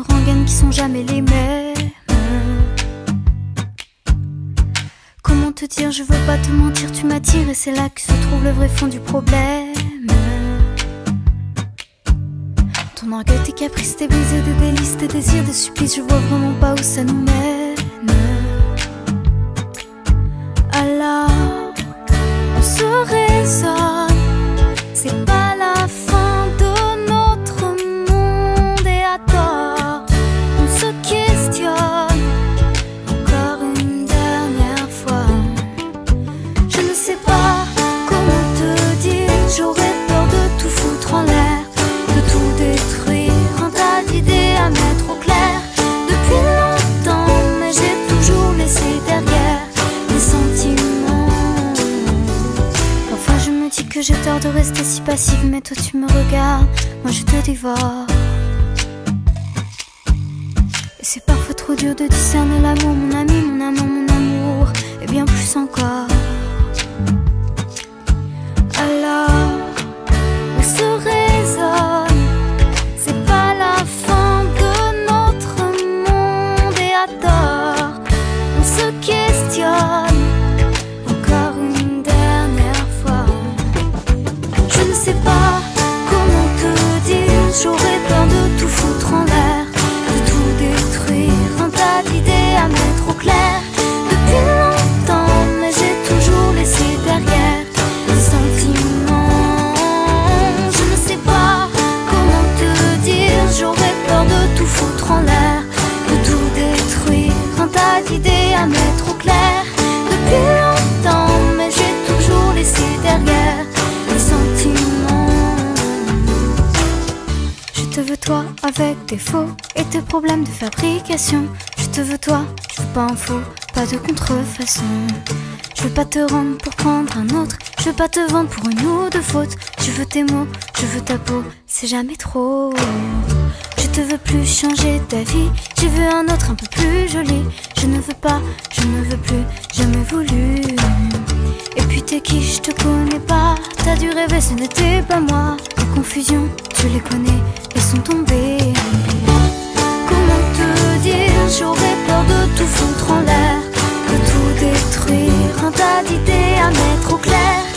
rengaines qui sont jamais les mêmes. Comment te dire, je veux pas te mentir, tu m'attires et c'est là que se trouve le vrai fond du problème. Ton orgueil, tes caprices, tes baisers, des délices, tes désirs, des supplices, je vois vraiment pas où ça nous mène. Passive, mais toi tu me regardes, moi je te dévore. Et c'est parfois trop dur de discerner l'amour, mon ami, mon amant, mon amour, et bien plus encore. Faux et tes problèmes de fabrication. Je te veux toi, je veux pas un faux, pas de contrefaçon. Je veux pas te rendre pour prendre un autre. Je veux pas te vendre pour une ou deux fautes. Je veux tes mots, je veux ta peau, c'est jamais trop. Je te veux plus changer ta vie. Je veux un autre un peu plus joli. Je ne veux pas, je ne veux plus, jamais voulu. Et puis t'es qui, je te connais pas. T'as dû rêver, ce n'était pas moi. Les confusions, tu les connais, Comment te dire, j'aurais peur de tout foutre en l'air, de tout détruire, un tas d'idées à mettre au clair.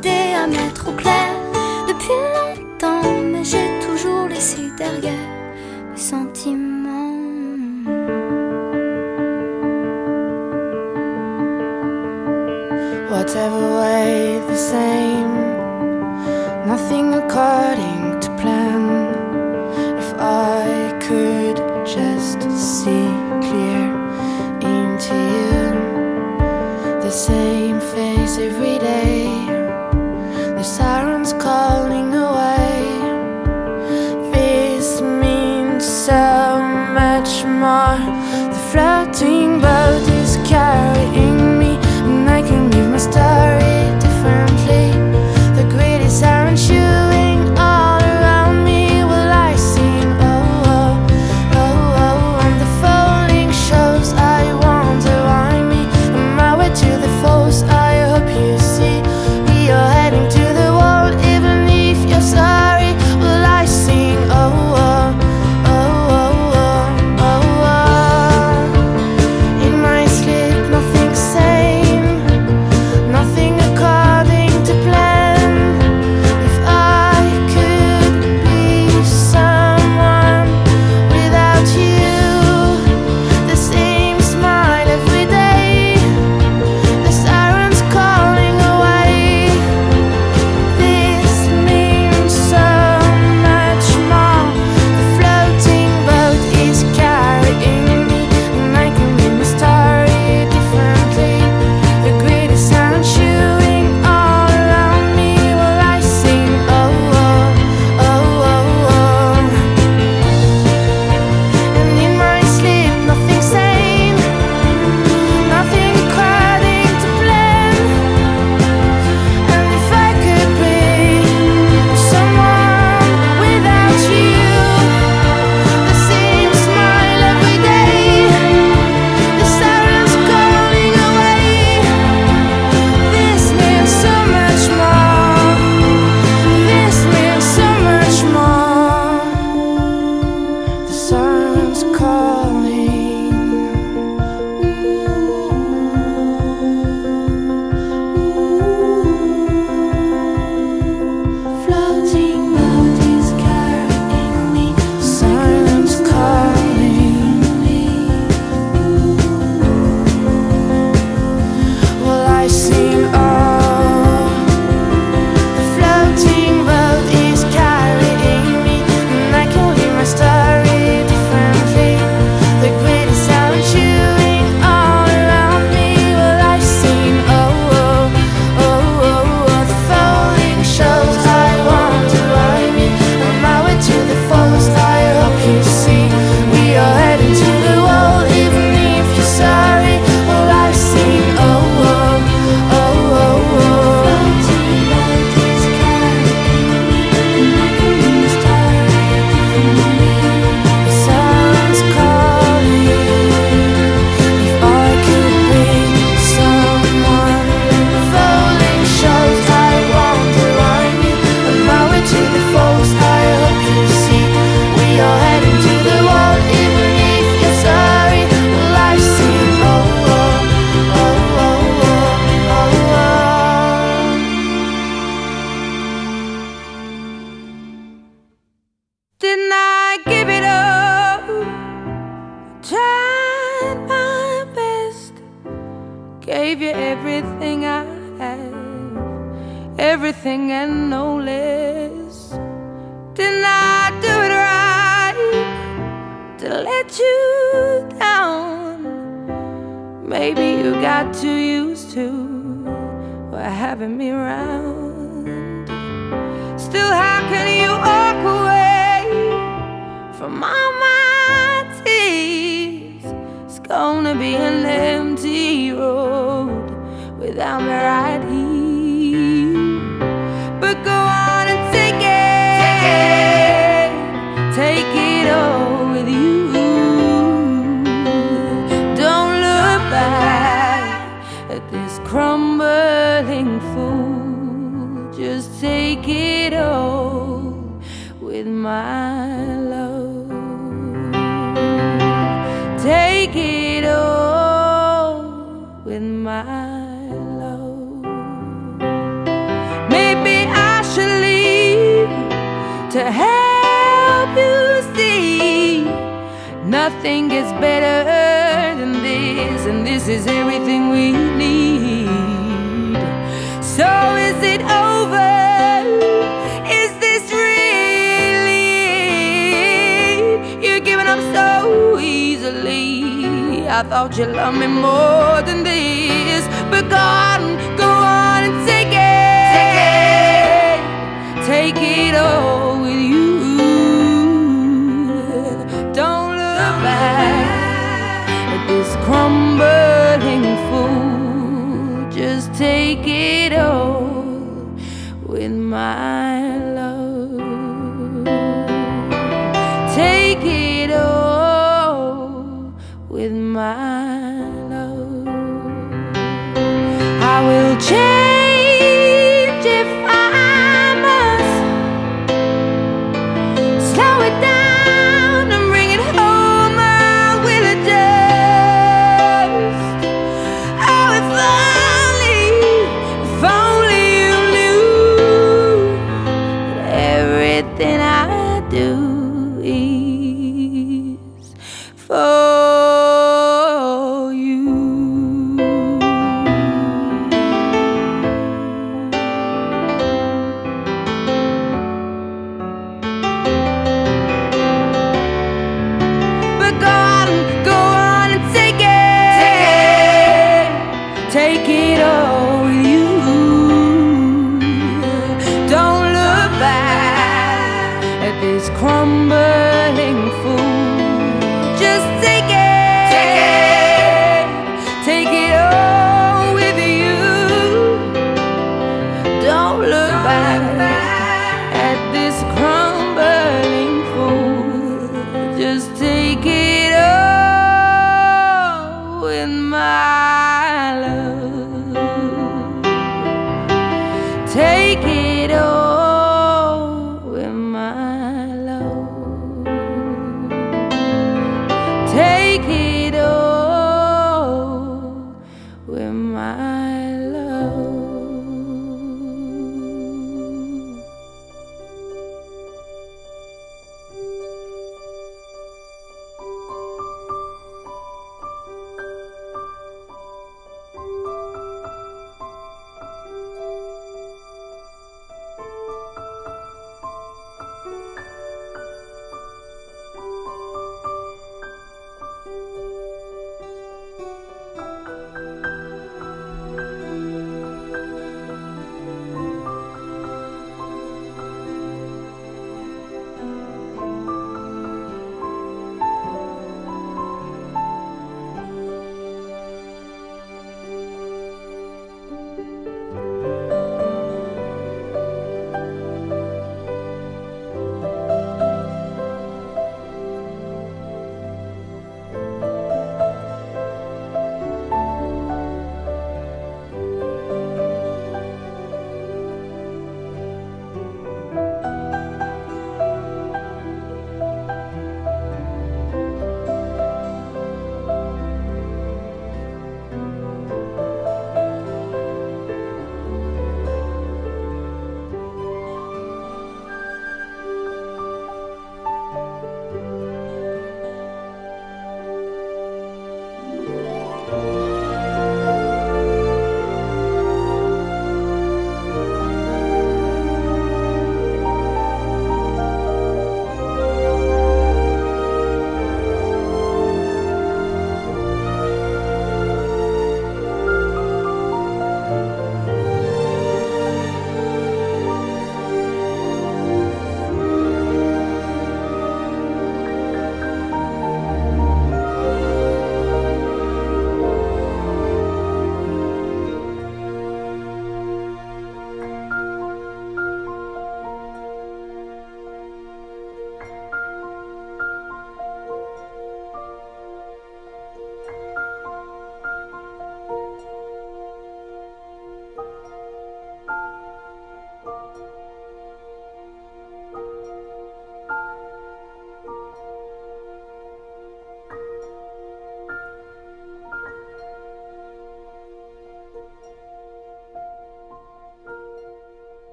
D'idées à mettre au clair. And no less. Didn't I do it right to let you down? Maybe you got too used to having me around. Still, how can you walk away from all my tears? It's gonna be an empty road without me right here. My love. Take it all with my love. Maybe I should leave to help you see nothing gets better than this, and this is everything we need. So is it over? Thought you loved me more than this,